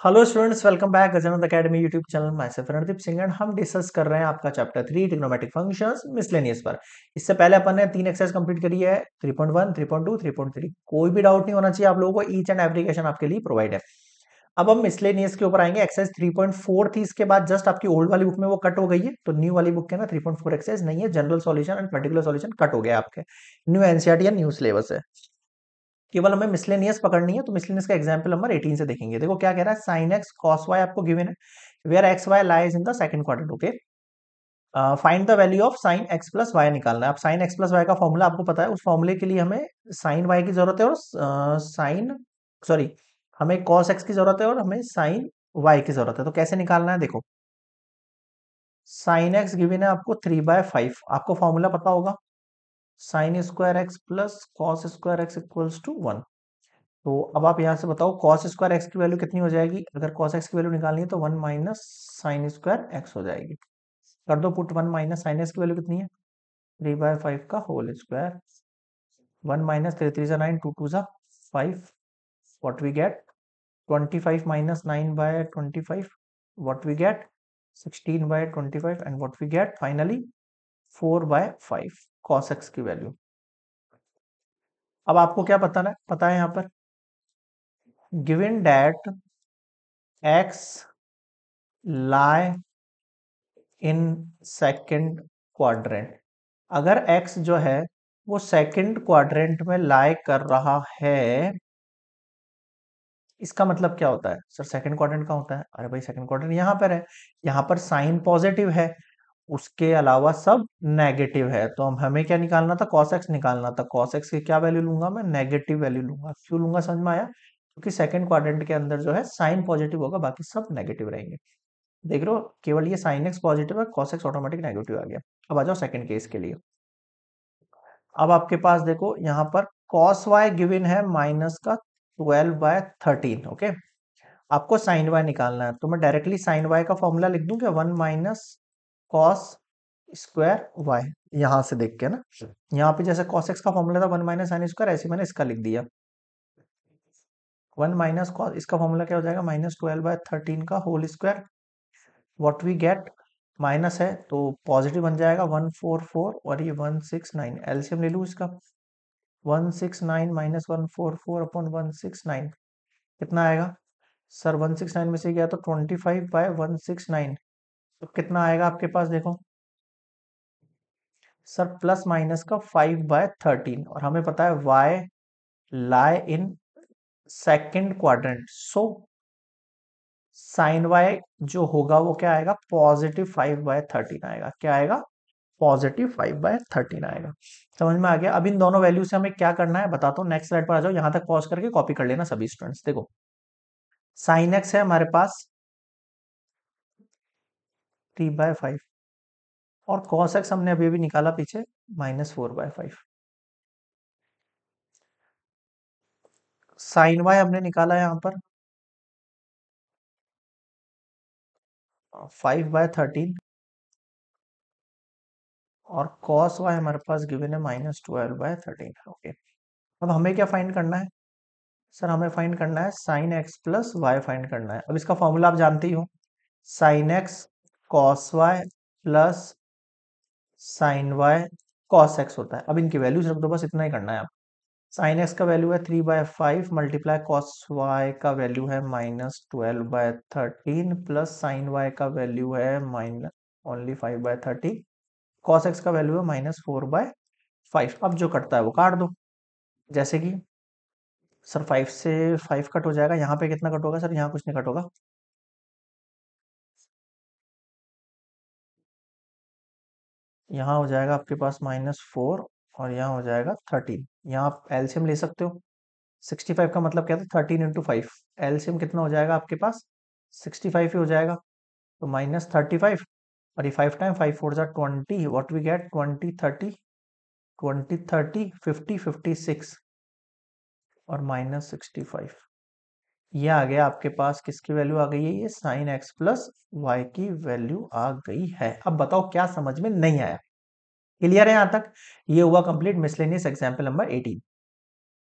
Hello students welcome back Gajanand academy YouTube channel मैं से Randeep Singh and हम डिस्कस कर रहे हैं आपका chapter three trigonometric functions miscellaneous पर। इससे पहले अपन ने तीन एक्सरसाइज कंप्लीट करी है 3.1 3.2 3.3 कोई भी डाउट नहीं होना चाहिए आप लोगों को। ईच एंड एप्लीकेशन आपके लिए प्रोवाइड है। अब हम मिसलेनियस के ऊपर आएँगे। एक्सरसाइज 3.4 थी इसके बाद जस्ट आपकी ओल्ड वाली बुक में वो कट हो गई है। तो न्यू वाली बुक के ना 3.4 एक्सरसाइज नहीं है। General solution and particular solution cut हो गया आपके। न्यू एनसीआरटी या न्यू सिलेबस है। केवल हमें मिसलेनियस पकड़नी है तो मिसलेनियस का एग्जांपल नंबर 18 से देखेंगे। देखो क्या कह रहा है साइन एक्स कॉस वाई आपको गिवन है where x y lies in the second quadrant okay find the value of sine x plus y निकालना है। अब साइन एक्स प्लस वाई का फॉर्मूला आपको पता है उस फॉर्मूले के लिए हमें साइन वाई की ज़रूरत है और साइन uh, सॉरी हमें कॉस एक्स की ज़रूरत है और हमें साइन वाई की ज़रूरत है। तो कैसे निकालना है देखो। साइन एक्स गिवन है आपको थ्री बाय फाइव आपको फॉर्मूला पता होगा। Sine square x plus cos square x equals to one. तो अब आप यहाँ से बताओ, कॉस स्क्वायर एक्स की वैल्यू कितनी हो जाएगी? अगर कॉस एक्स की वैल्यू निकालनी है तो one minus sine square x हो जाएगी। कर दो put one minus sine x की वैल्यू कितनी है? थ्री बाय फाइव का whole square. One minus three three nine, two two ज़ा five. What we get twenty five minus nine by twenty five. What we get sixteen by twenty five. And what we get finally four by five cos x की value. अब आपको क्या पता है पता है यहाँ पर? Given that x lie in second quadrant अगर एक्स जो है, वो सेकंड क्वाड्रेंट में लाई कर रहा है, इसका मतलब क्या होता है? सर सेकंड क्वाड्रेंट का होता है? अरे भाई सेकंड क्वाड्रेंट यहाँ पर है। यहाँ पर साइन पॉजिटिव है। उसके अलावा सब नेगेटिव है। तो हम, हमें क्या निकालना था? कॉस एक्स निकालना था। कॉस एक्स की क्या वैल्यू लूँगा मैं? नेगेटिव वैल्यू लूँगा। क्यों लूँगा? समझ में आया? क्योंकि सेकंड क्वाड्रेंट के अंदर जो है साइन पॉजिटिव होगा, बाकी सब नेगेटिव रहेंगे। देख हो? केवल ये साइन एक्स पॉजिटिव है कॉस एक्स ऑटोमेटिक नेगेटिव आ गया। अब आ जाओ सेकंड केस के लिए। अब आपके पास देखो, यहाँ पर कॉस वाई गिवन है माइनस का ट्वेल्व बाय थर्टीन ओके आपको साइन वाई निकालना है। तो मैं डायरेक्टली साइन वाई का फॉर्मूला लिख दूँ क्या? One minus cos square y यहाँ से देख के ना। यहाँ पे जैसे कॉस एक्स का फॉर्मूला था वन माइनस साइन स्क्वायर ऐसे मैंने इसका लिख दिया। वन माइनस कॉस इसका फॉर्मूला क्या हो जाएगा? माइनस ट्वेल्व बाय थर्टीन का whole square what we get minus है तो पॉजिटिव बन जाएगा वन फोर फोर और ये वन सिक्स नाइन एलसीएम ले लू इसका? One six nine minus one four four upon one six nine कितना आएगा? सर वन सिक्स नाइन में से गया तो twenty five by one six nine तो कितना आएगा आपके पास? देखो। सर प्लस माइनस का फाइव बाय थर्टीन और हमें पता है y lie in second quadrant so sine y जो होगा वो क्या आएगा? पॉजिटिव फाइव बाय थर्टीन आएगा। क्या आएगा? पॉजिटिव फाइव बाय थर्टीन आएगा। समझ में आ गया? अब इन दोनों वैल्यू से हमें क्या करना है? बताता हूँ। नेक्स्ट स्लाइड पर आ जाओ। यहाँ तक पॉज करके कॉपी कर लेना सभी स्टूडेंट्स देखो। साइन एक्स है हमारे पास। Three by five. और कॉस एक्स हमने अभी अभी निकाला पीछे, minus four by five. Sine y हमने निकाला यहाँ पर। फाइव बाय थर्टीन और कॉस वाई हमारे पास गिवन है minus twelve by thirteen okay अब हमें क्या फाइंड करना है? सर, हमें फाइंड करना है sine x plus y find करना है। अब इसका फॉर्मूला आप जानते ही हो। Sine x cos y plus sine y cos x होता है। अब इनकी वैल्यूज़ रख दो, बस इतना ही करना है आप साइन एक्स का वैल्यू है three by five multiply cos y का वैल्यू है minus twelve by thirteen plus sine y का वैल्यू है minus only five by thirty cos x का वैल्यू है माइनस फोर बाय फाइव अब जो कटता है वो काट दो। जैसे कि सर फाइव से फाइव कट हो जाएगा, यहाँ पे कितना कट होगा सर यहाँ कुछ नहीं कट होगा। यहाँ हो जाएगा आपके पास माइनस फोर और यहाँ हो जाएगा थर्टीन यहाँ आप एलसीएम ले सकते हो। सिक्सटी फाइव का मतलब क्या था? थर्टीन इंटू फाइव एलसीएम कितना हो जाएगा आपके पास? सिक्सटी फाइव ही हो जाएगा। तो माइनस थर्टी फाइव और ये five time five four jar twenty what we get twenty thirty twenty thirty fifty fifty six और माइनस सिक्सटी फाइव ये आ गया आपके पास, किसकी वैल्यू आ गई है? ये साइन एक्स प्लस वाई की वैल्यू आ गई है। अब बताओ क्या समझ में नहीं आया। क्लियर है यहाँ तक? ये हुआ कंप्लीट मिसलेनियस एग्ज़ाम्पल नंबर 18